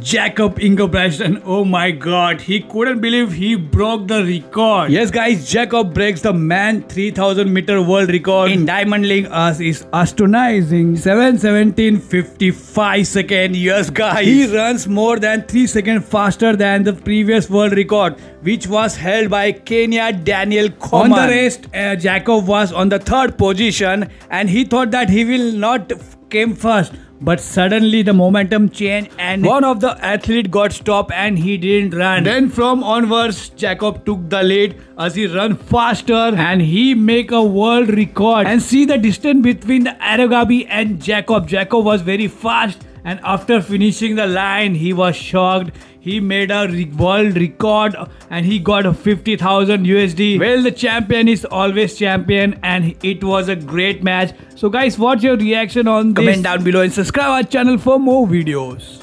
Jakob Ingebrigtsen. Oh my god, he couldn't believe he broke the record. Yes, guys, Jakob breaks the man 3000 meter world record in Diamond League as is astonishing 717.55 second. Yes, guys, he runs more than 3 seconds faster than the previous world record, which was held by Kenya Daniel Komen. On the rest, uh, Jakob was on the third position and he thought that he will not came first but suddenly the momentum changed and one of the athlete got stopped and he didn't run. Then from onwards, Jakob took the lead as he run faster and he make a world record. And see the distance between the Aregawi and Jakob. Jakob was very fast and after finishing the line he was shocked he made a world record and he got 50,000 USD. Well, the champion is always champion and it was a great match. So guys, what's your reaction on this? Comment down below and subscribe our channel for more videos.